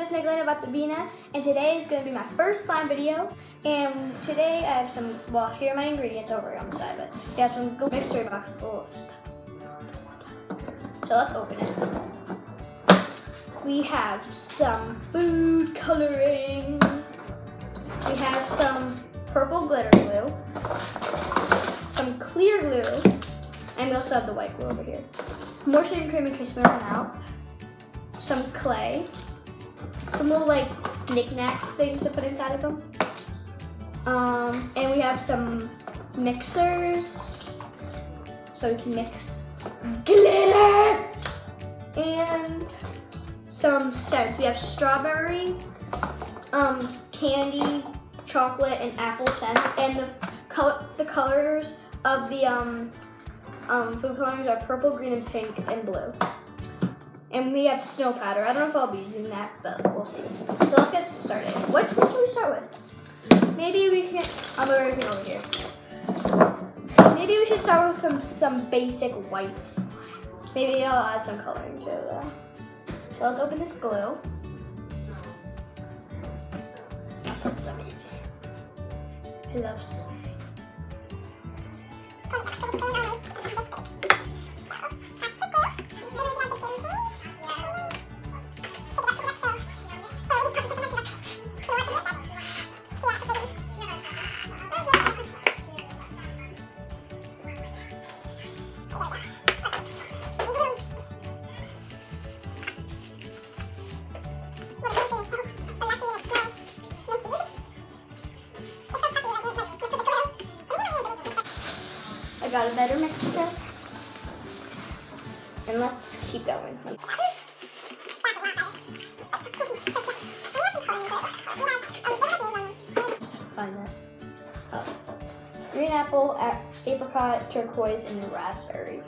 it's Nicolina Botsabina, and today is going to be my first slime video. And today I have some, well, here are my ingredients over on the side, but we have some mystery box full of stuff. So let's open it. We have some food coloring. We have some purple glitter glue, some clear glue, and we also have the white glue over here. More shaving cream in case we run out. Some clay, some little like knickknack things to put inside of them. Um, and we have some mixers so we can mix glitter and some scents. We have strawberry, um, candy, chocolate, and apple scents. And the color, the colors of the um, um, food colorings are purple, green, and pink, and blue. And we have snow powder. I don't know if I'll be using that, but we'll see. So let's get started. Which one should we start with? Maybe we can, I'm everything over here. Maybe we should start with some, some basic whites. Maybe I'll add some coloring to it. So let's open this glue. Put some in. I love slime. Green apple, apricot, turquoise, and raspberry.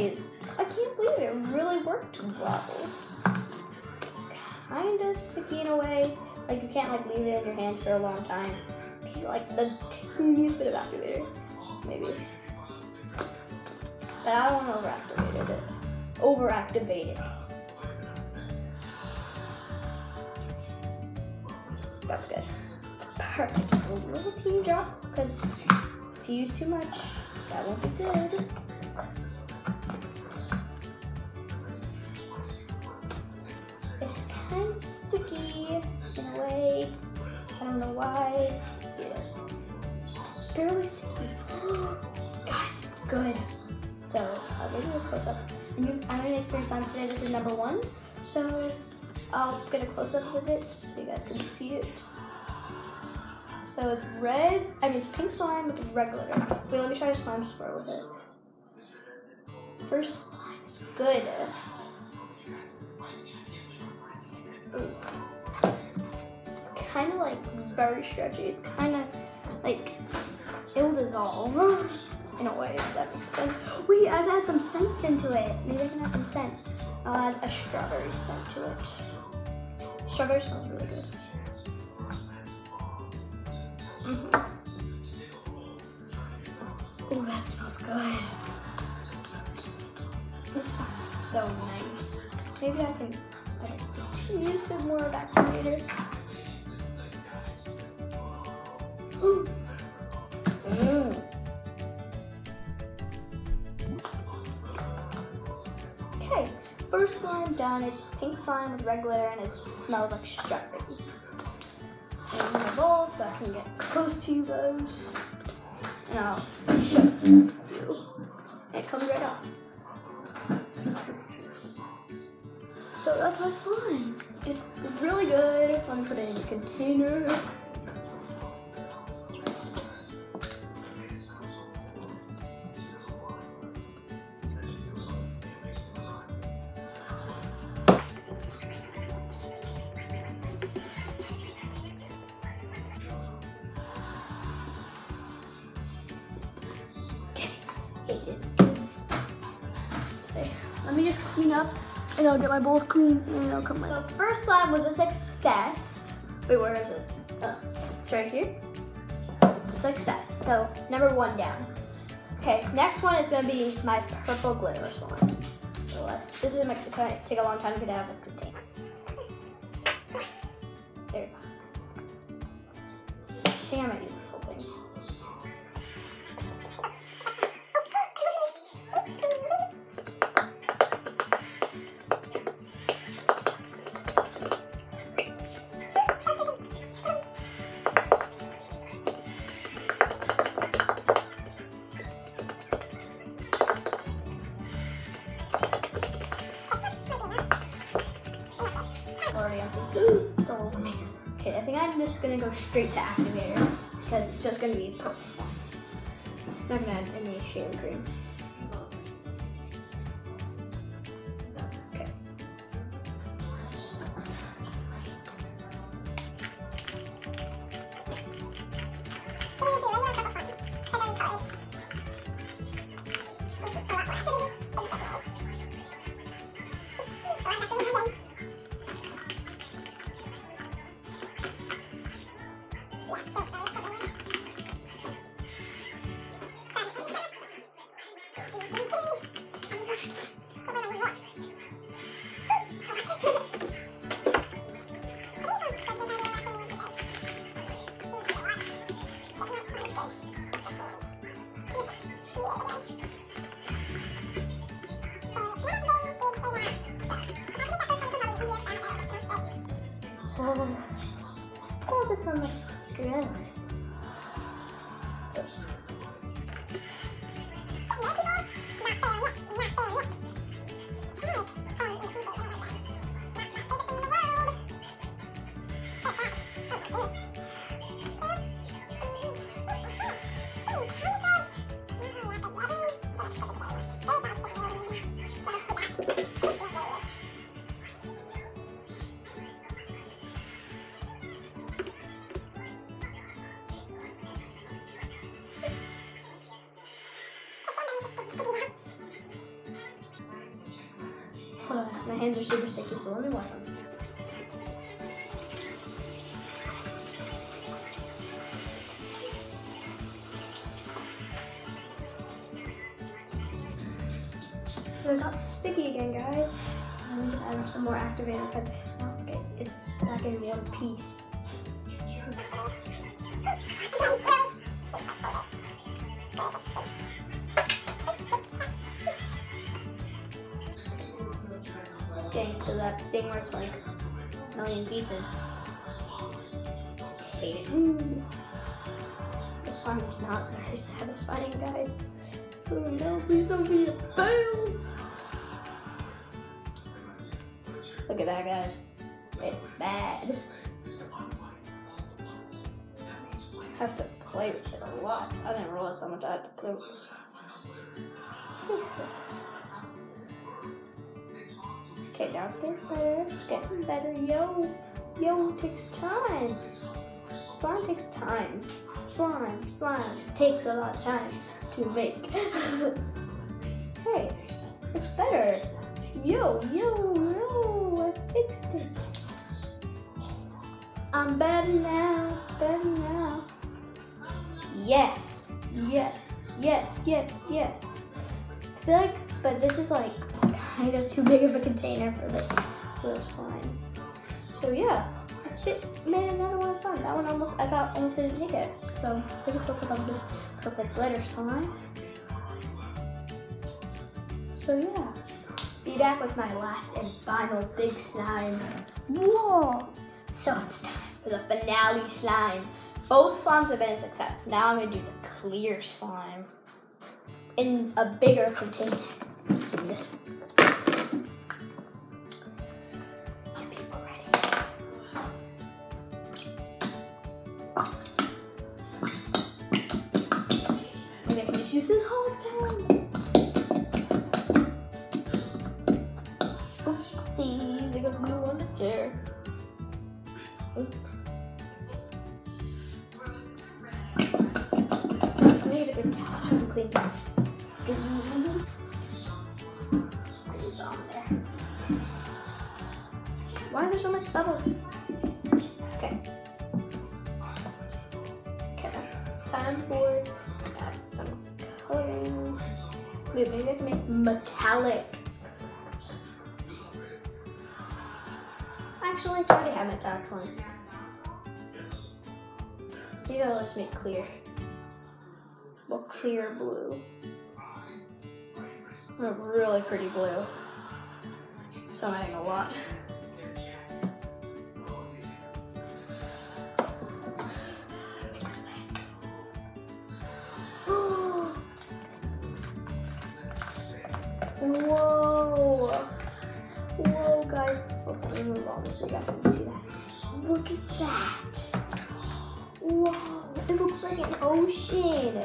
I can't believe it really worked well. Kinda sticky in a way. Like you can't like leave it in your hands for a long time. Like the teeniest bit of activator. Maybe. But I don't want to overactivate it. Overactivate it. That's good. Perfect. Just a little teeny drop because if you use too much, that won't be good. Guys, it's good. So I'll give you a close up. I'm gonna make three signs today. This is number one. So I'll get a close up of it so you guys can see it. So it's red, I mean it's pink slime with red glitter. Wait, let me try a slime swirl with it. First slime is good. It's kind of like very stretchy. It's kind of like it'll dissolve in a way, that makes sense. Wait, I've added some scents into it. Maybe I can add some scent. I'll add a strawberry scent to it. Strawberry smells really good. Mm-hmm. Oh, that smells good. This smells so nice. Maybe I can add a bit more of activator. mm. done. It's pink slime with red glitter and it smells like strawberries. And my bowl so I can get close to guys. And I'll show you. It comes right off. So that's my slime. It's really good. Let me put it in a container. My bowls clean and I'll come So first slime was a success. Wait, where is it? Oh, it's right here. Success. So number one down. Okay, next one is gonna be my purple glitter slime. So uh, this is gonna take a long time to get out of the container. There. I think I might already empty. It's all over me. Okay, I think I'm just gonna go straight to activator because it's just gonna be purple slime. I'm not gonna add any shaving cream. Oh, hands are super sticky, so let me wipe them. So it got sticky again, guys. Let me just add some more activator because it's, not going to be in piece. that thing where it's like a million pieces. This song is not very satisfying, guys. Oh no, please don't be a fail. Look at that, guys. It's bad. I have to play with it a lot. I didn't realize how much I had to play with this. Okay, now it's getting better. It's getting better. Yo, yo, takes time. Slime takes time. Slime, slime takes a lot of time to make. hey, it's better. Yo, yo, yo, I fixed it. I'm better now, better now. Yes, yes, yes, yes, yes. I feel like, but this is like kind of too big of a container for this little slime. So yeah, I made another one of slime. That one almost, I thought almost didn't take it. So here's a close up of this purple glitter slime. So yeah, be back with my last and final big slime. Whoa! So it's time for the finale slime. Both slimes have been a success. Now I'm gonna do the clear slime in a bigger container. It's in this one. Gonna just Maybe I'll just make clear. Well, clear blue. A really pretty blue. So I'm adding a lot. Whoa! Whoa, guys. Oh, let all this so you guys can see that. Look at that. Looks like an ocean.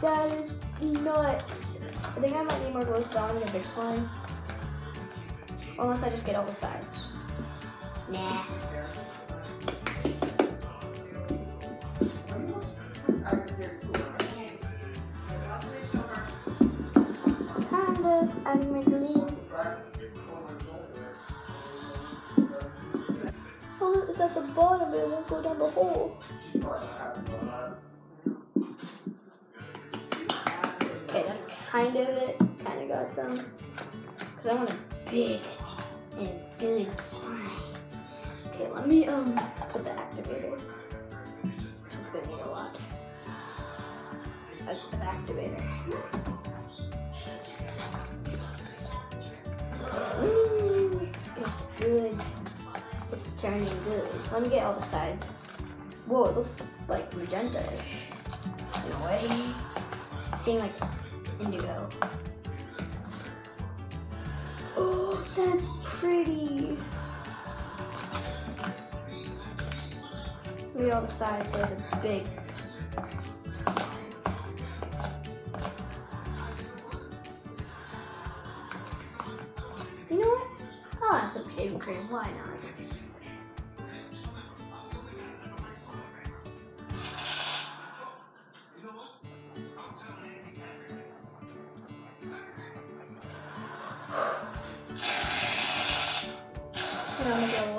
That is nuts. I think I might need more glue on a big slime. Unless I just get all the sides. Nah. Kinda. I'm my. Oh, it's at the bottom, it won't go down the hole. Okay, that's kind of it. Kind of got some. Because I want a big and good slime. Okay, let me um put the activator. It's gonna need a lot activator. Ooh, it's good. It's turning good. Let me get all the sides. Whoa, it looks like magenta-ish in a way. Seeing like indigo. Oh, that's pretty. Look at all the sides, so the big. You know what? Oh, that's a baby cream. Why not?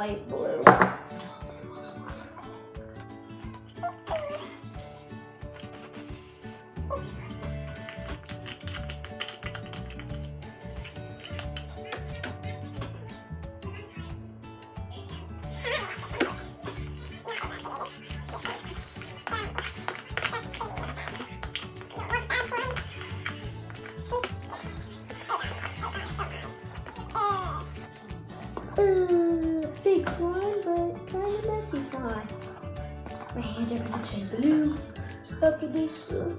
Light blue. My hands are gonna turn blue after this. Uh,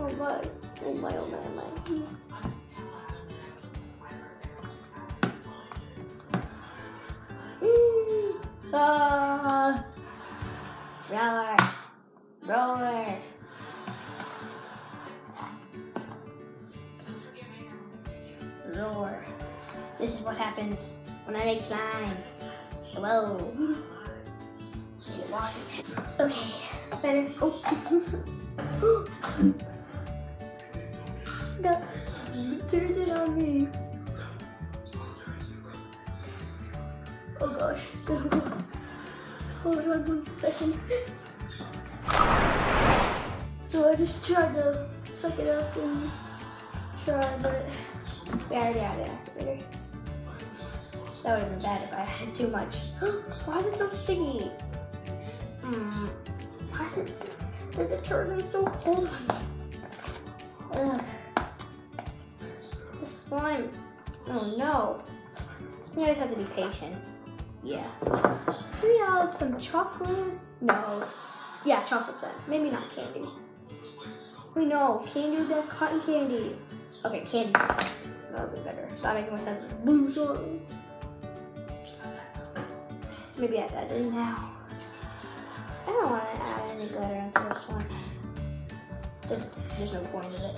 oh my, oh my, oh my, oh my. Mm. Ah, roller, roller. lord. This is what happens when I make slime. Hello. Okay, better. Oh. no, turned it on me. Oh gosh. Hold on one second. So I just tried to suck it up and try, but we already had an. That would have been bad if I had too much. Why is it so sticky? Hmm. Why is it the detergent so cold. The slime. Oh no. You guys have to be patient. Yeah. Maybe I'll add some chocolate. No. Yeah, chocolate scent. Maybe not candy. We know Candy that cotton candy. Okay, candy. That'll be better. That makes more sense. Blue slime. Maybe add that in now. I don't want to add any glitter into this one. There's, no point of it.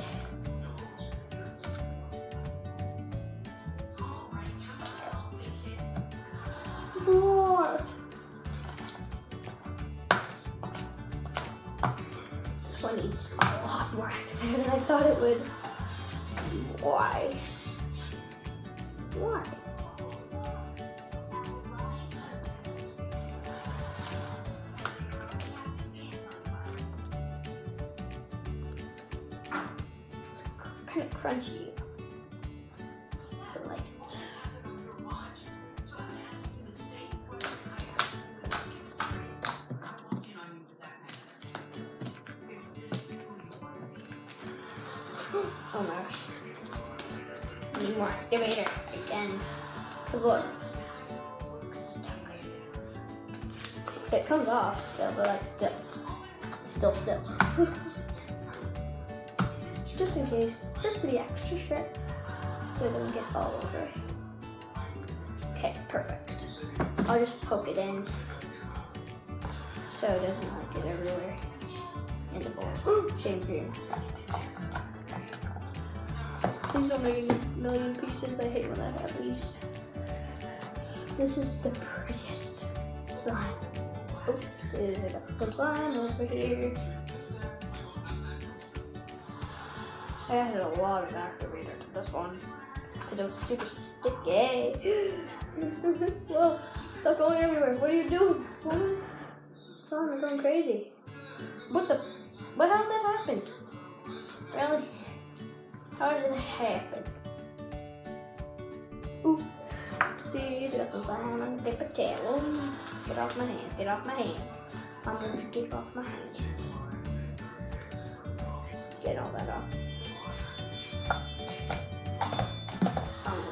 More. This one needs a lot more activator than I thought it would. Why? Why? Crunchy. I like it. Oh my gosh. Need more activator again. Cause look. It comes off still, but like still. Still still. just in case. Just to be extra sure. So it doesn't get all over. Okay, perfect. I'll just poke it in. So it doesn't like get everywhere. In the bowl. Shade cream. Please don't make a million pieces. I hate when that happens. This is the prettiest slime. Oops, I got some slime over here. I added a lot of activator to this one. Because it was super sticky. Whoa, stop going everywhere. What are you doing? Slime? Slime is going crazy. What the? What? How did that happen? Really? How did that happen? Ooh. See, you got some slime on the paper towel. Get off my hand. Get off my hand. I'm gonna get off my hand. Get all that off.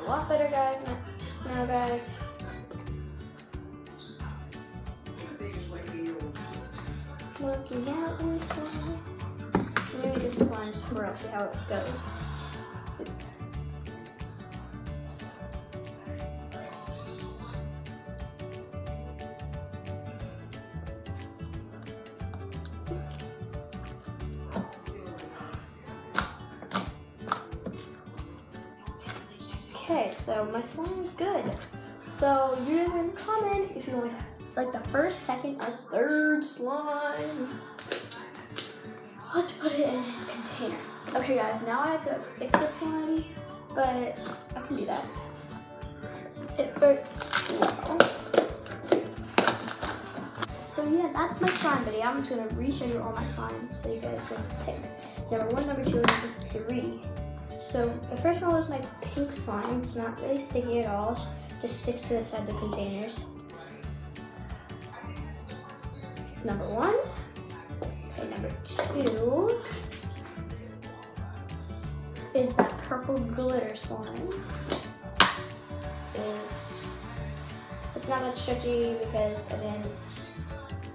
A lot better, guys. Now, guys. Looking out this slime. Maybe this slime swirl, see how it goes. Slime is good. So you can comment if you want like the first, second, or third slime. Let's put it in its container. Okay guys, now I have to fix the slime, but I can do that. It hurts. well. So yeah, that's my slime video. I'm just gonna re-show you all my slime so you guys can pick. Number one, number two, number three. So the first one was my pink slime. It's not really sticky at all. Just sticks to the sides of the containers. Number one. Okay, number two is that purple glitter slime. It's not that stretchy because I didn't.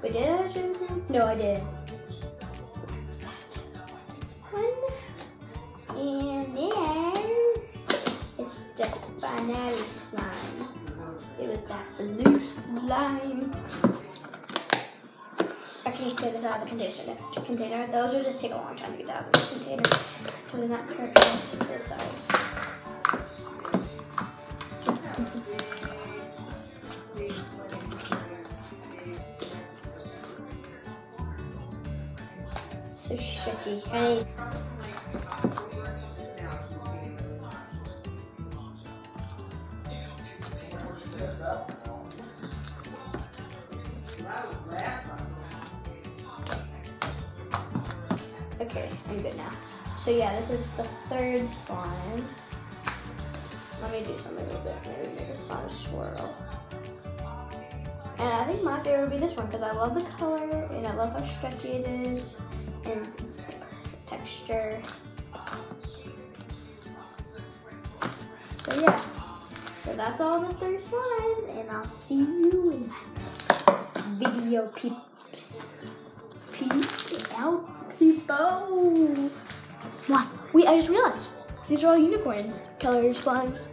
Wait, did I? No, I did. finale slime. It was that loose slime. I can't get this out of the conditioner. container. Those will just take a long time to get out of the container. And then that curtains to the sides. So shaky. Okay, I'm good now. So yeah, this is the third slime. Let me do something a little bit, maybe make a slime swirl. And I think my favorite would be this one because I love the color and I love how stretchy it is and it's the texture. So yeah, so that's all the three slimes and I'll see you in my next video peeps. Peace out What? Wait, I just realized these are all unicorns, colored slimes.